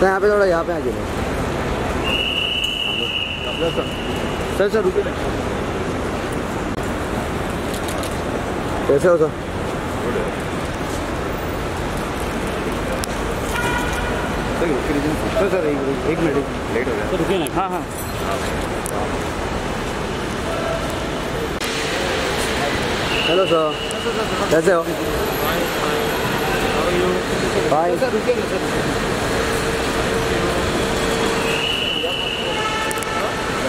Sir यहाँ पे थोड़ा यहाँ पे आ जाइए। सर सर रुकिए। कैसे हो सर? सर सर एक एक मिनट। लेट हो गया। तो रुकिए ना। हाँ हाँ। Hello sir. कैसे हो? बाय सर रुकिए ना सर।